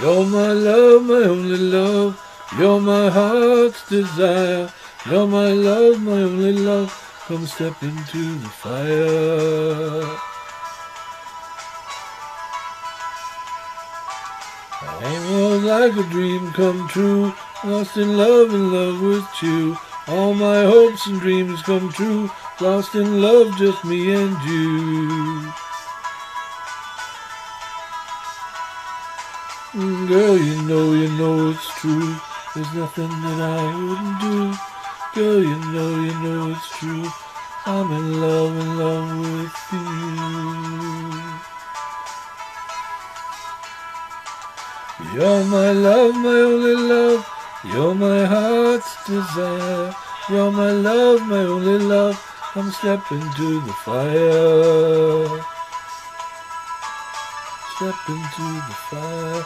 You're my love, my only love. You're my heart's desire. You're my love, my only love. Come step into the fire. I was like a dream come true. Lost in love, in love with you. All my hopes and dreams come true. Lost in love, just me and you. Girl, you know, you know it's true. There's nothing that I wouldn't do. Girl, you know, you know it's true. I'm in love, in love with you. You're my love, my only love. You're my heart's desire. You're my love, my only love. Come step into the fire. Step into the fire.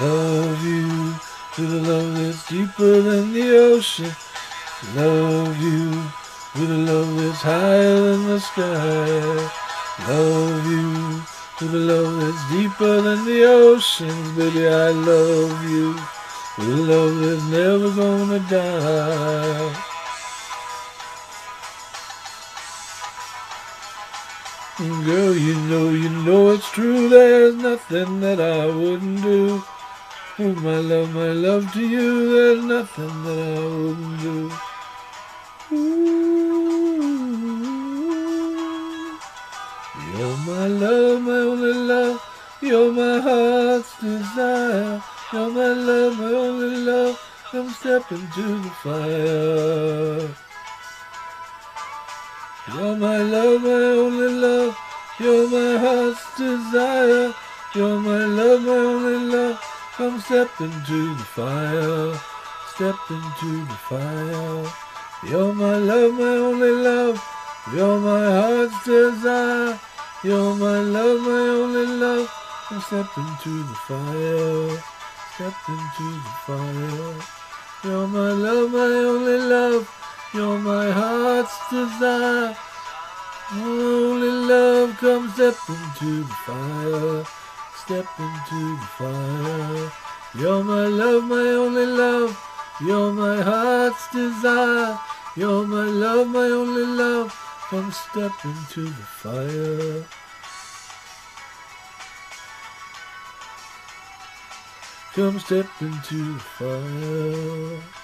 Love you with a love that's deeper than the ocean. Love you with a love that's higher than the sky. Love you with a love that's deeper than the ocean. Baby, I love you with a love that's never gonna die. Girl, you know, you know it's true. There's nothing that I wouldn't do. Oh, my love, my love to you. There's nothing that I wouldn't do. Ooh. You're my love, my only love. You're my heart's desire. You're my love, my only love. Come step into the fire. You're my love, my only love. You're my heart's desire. You're my love, my only love. Come step into the fire. Step into the fire. You're my love, my only love. You're my heart's desire. You're my love, my only love. Come step into the fire. Step into the fire. You're my love, my only love. You're my heart's desire. Only love, come step into the fire. Step into the fire. You're my love, my only love. You're my heart's desire. You're my love, my only love. Come step into the fire. Come step into the fire.